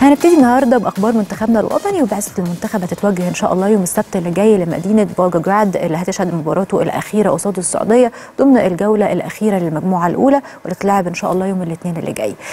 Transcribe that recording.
هنبتدي النهارده بأخبار منتخبنا الوطني وبعثه المنتخب هتتوجه إن شاء الله يوم السبت اللي جاي لمدينة فولجوجراد اللي هتشهد مباراته الأخيرة قصاد السعودية ضمن الجولة الأخيرة للمجموعة الأولى واللي تلعب إن شاء الله يوم الاثنين اللي جاي.